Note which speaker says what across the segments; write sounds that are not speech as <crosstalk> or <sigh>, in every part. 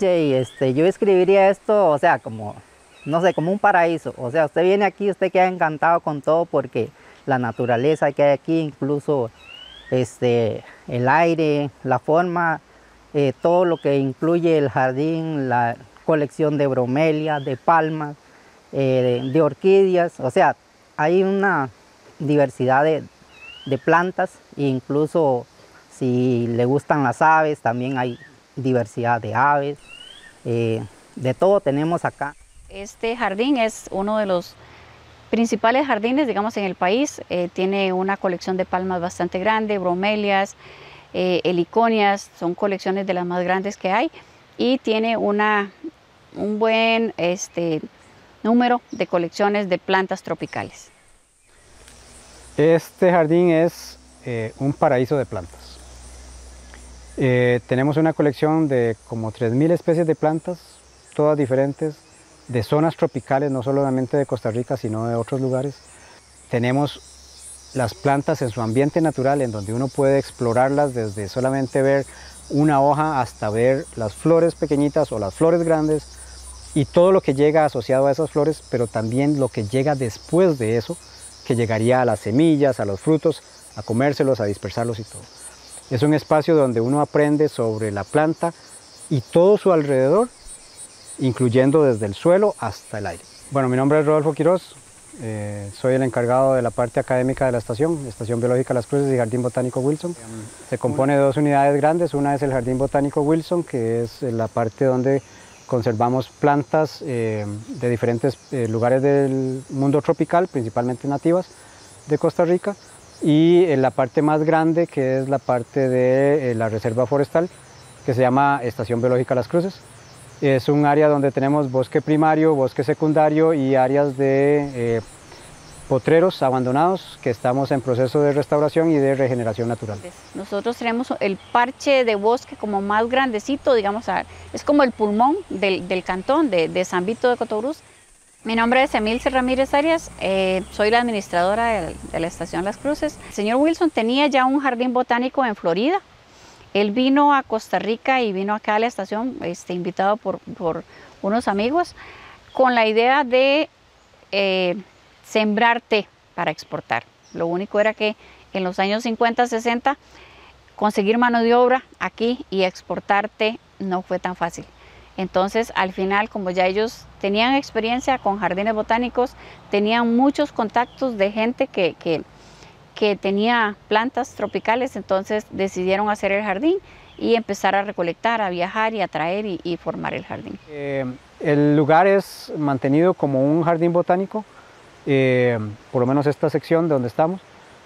Speaker 1: Jay, este, yo escribiría esto, o sea, como, no sé, como un paraíso. O sea, usted viene aquí, usted queda encantado con todo porque la naturaleza que hay aquí, incluso este, el aire, la forma, eh, todo lo que incluye el jardín, la colección de bromelias, de palmas, eh, de, orquídeas, o sea, hay una diversidad de, plantas incluso si le gustan las aves, también hay diversidad de aves, eh, de todo tenemos acá.
Speaker 2: Este jardín es uno de los principales jardines, digamos, en el país. Eh, tiene una colección de palmas bastante grande, bromelias, eh, heliconias, son colecciones de las más grandes que hay. Y tiene una, un buen este, número de colecciones de plantas tropicales.
Speaker 3: Este jardín es eh, un paraíso de plantas. Tenemos una colección de como 3.000 especies de plantas, todas diferentes, de zonas tropicales, no solamente de Costa Rica, sino de otros lugares. Tenemos las plantas en su ambiente natural, en donde uno puede explorarlas desde solamente ver una hoja hasta ver las flores pequeñitas o las flores grandes y todo lo que llega asociado a esas flores, pero también lo que llega después de eso, que llegaría a las semillas, a los frutos, a comérselos, a dispersarlos y todo. Es un espacio donde uno aprende sobre la planta y todo su alrededor incluyendo desde el suelo hasta el aire. Bueno, mi nombre es Rodolfo Quiroz, eh, soy el encargado de la parte académica de la estación, Estación Biológica Las Cruces y Jardín Botánico Wilson. Se compone de dos unidades grandes, una es el Jardín Botánico Wilson, que es la parte donde conservamos plantas eh, de diferentes eh, lugares del mundo tropical, principalmente nativas de Costa Rica, y la parte más grande, que es la parte de la Reserva Forestal, que se llama Estación Biológica Las Cruces. Es un área donde tenemos bosque primario, bosque secundario y áreas de eh, potreros abandonados que estamos en proceso de restauración y de regeneración natural.
Speaker 2: Nosotros tenemos el parche de bosque como más grandecito, digamos, es como el pulmón del, cantón de, San Vito de Cotobruz. Mi nombre es Emilce Ramírez Arias, eh, soy la administradora de, la Estación Las Cruces. El señor Wilson tenía ya un jardín botánico en Florida, él vino a Costa Rica y vino acá a la estación, este, invitado por, unos amigos, con la idea de eh, sembrar té para exportar. Lo único era que en los años 50, 60, conseguir mano de obra aquí y exportar té no fue tan fácil. Entonces, al final, como ya ellos tenían experiencia con jardines botánicos, tenían muchos contactos de gente que, que tenía plantas tropicales, entonces decidieron hacer el jardín y empezar a recolectar, a viajar y a traer y, formar el jardín.
Speaker 3: Eh, el lugar es mantenido como un jardín botánico, eh, por lo menos esta sección donde estamos,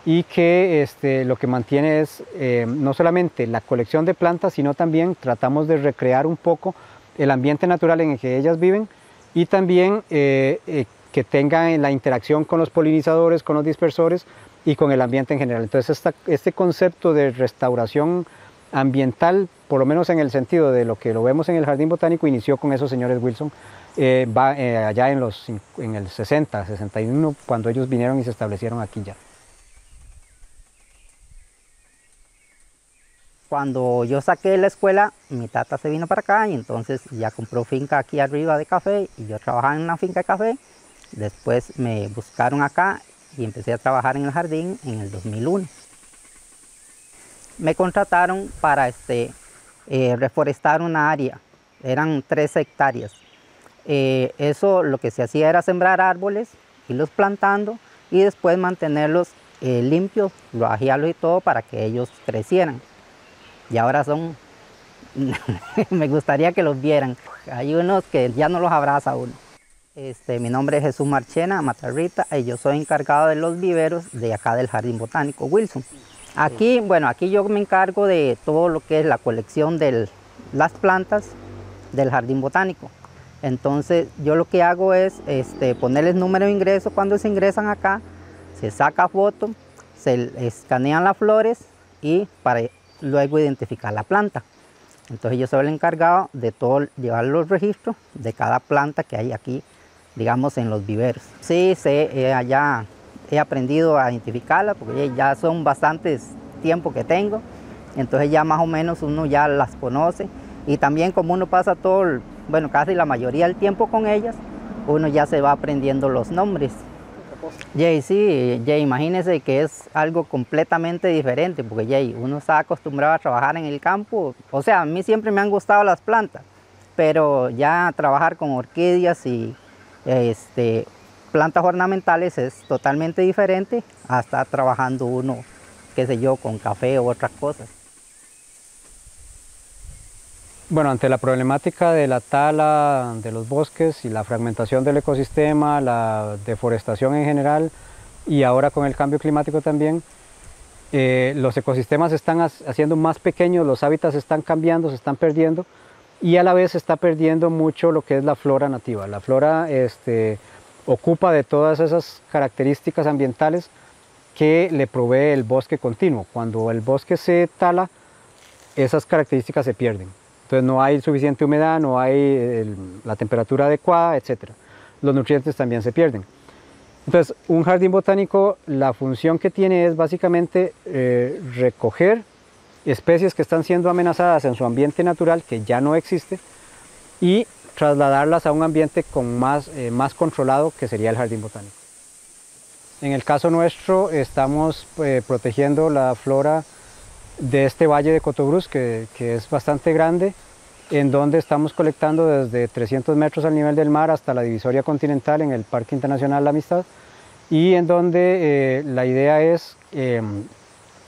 Speaker 3: y que este, lo que mantiene es eh, no solamente la colección de plantas, sino también tratamos de recrear un poco el ambiente natural en el que ellas viven y también que tengan la interacción con los polinizadores, con los dispersores, y con el ambiente en general. Entonces este concepto de restauración ambiental, por lo menos en el sentido de lo que lo vemos en el Jardín Botánico, inició con esos señores Wilson, eh, va, eh, allá en, los, en el 60, 61, cuando ellos vinieron y se establecieron aquí ya.
Speaker 1: Cuando yo saqué la escuela, mi tata se vino para acá y entonces ya compró finca aquí arriba de café y yo trabajaba en una finca de café. Después me buscaron acá y empecé a trabajar en el jardín en el 2001. Me contrataron para este, eh, reforestar una área, eran tres hectáreas. Eh, eso lo que se hacía era sembrar árboles, irlos plantando y después mantenerlos eh, limpios, agiarlos y todo para que ellos crecieran. Y ahora son, <laughs> me gustaría que los vieran. Hay unos que ya no los abraza uno. Este, mi nombre es Jesús Marchena Matarrita y yo soy encargado de los viveros de acá del Jardín Botánico Wilson. Aquí, bueno, aquí yo me encargo de todo lo que es la colección de las plantas del Jardín Botánico. Entonces yo lo que hago es este, ponerles número de ingreso cuando se ingresan acá, se saca foto, se escanean las flores y para luego identificar la planta. Entonces yo soy el encargado de todo, llevar los registros de cada planta que hay aquí digamos, en los viveros. Sí, sé, ya he aprendido a identificarlas porque ya son bastantes tiempo que tengo, entonces ya más o menos uno ya las conoce Y también como uno pasa todo, bueno, casi la mayoría del tiempo con ellas, uno ya se va aprendiendo los nombres. Jay, sí, Jay, imagínese que es algo completamente diferente, porque Jay, uno está acostumbrado a trabajar en el campo, o sea, a mí siempre me han gustado las plantas, pero ya trabajar con orquídeas y este, plantas ornamentales es totalmente diferente a estar trabajando uno, qué sé yo, con café u otras cosas.
Speaker 3: Bueno, ante la problemática de la tala de los bosques y la fragmentación del ecosistema, la deforestación en general y ahora con el cambio climático también, eh, los ecosistemas están ha- haciendo más pequeños, los hábitats están cambiando, se están perdiendo y a la vez se está perdiendo mucho lo que es la flora nativa. La flora este, ocupa de todas esas características ambientales que le provee el bosque continuo. Cuando el bosque se tala, esas características se pierden. Entonces no hay suficiente humedad, no hay el- la temperatura adecuada, etc. Los nutrientes también se pierden. Entonces, un jardín botánico, la función que tiene es básicamente eh, recoger especies que están siendo amenazadas en su ambiente natural, que ya no existe, y trasladarlas a un ambiente con más, eh, más controlado, que sería el jardín botánico. En el caso nuestro, estamos eh, protegiendo la flora de este valle de Cotobruz, que, que es bastante grande, en donde estamos colectando desde 300 metros al nivel del mar hasta la divisoria continental en el Parque Internacional La Amistad, y en donde eh, la idea es eh,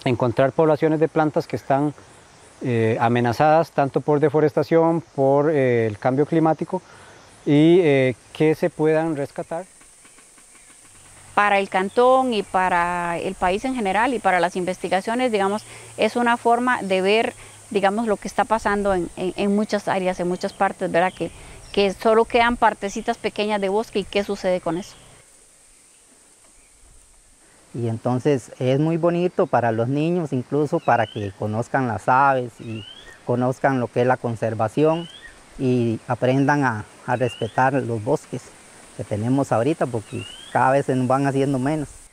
Speaker 3: encontrar poblaciones de plantas que están eh, amenazadas tanto por deforestación, por eh, el cambio climático, y que se puedan rescatar.
Speaker 2: Para el cantón y para el país en general y para las investigaciones, digamos, es una forma de ver, digamos, lo que está pasando en, en- muchas áreas, en muchas partes, ¿verdad? Que, que solo quedan partecitas pequeñas de bosque y qué sucede con eso.
Speaker 1: Y entonces es muy bonito para los niños, incluso para que conozcan las aves y conozcan lo que es la conservación y aprendan a, a respetar los bosques que tenemos ahorita, porque cada vez se nos van haciendo menos.